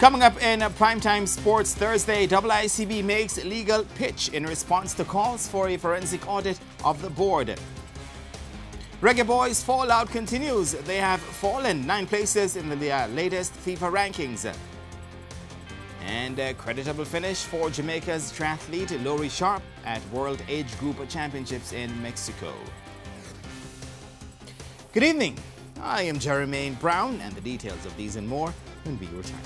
Coming up in Primetime Sports Thursday, WICB makes legal pitch in response to calls for a forensic audit of the board. Reggae Boys fallout continues. They have fallen nine places in the latest FIFA rankings. And a creditable finish for Jamaica's triathlete Laurie Sharp at World Age Group Championships in Mexico. Good evening. I am Jeremaine Brown, and the details of these and more when we return.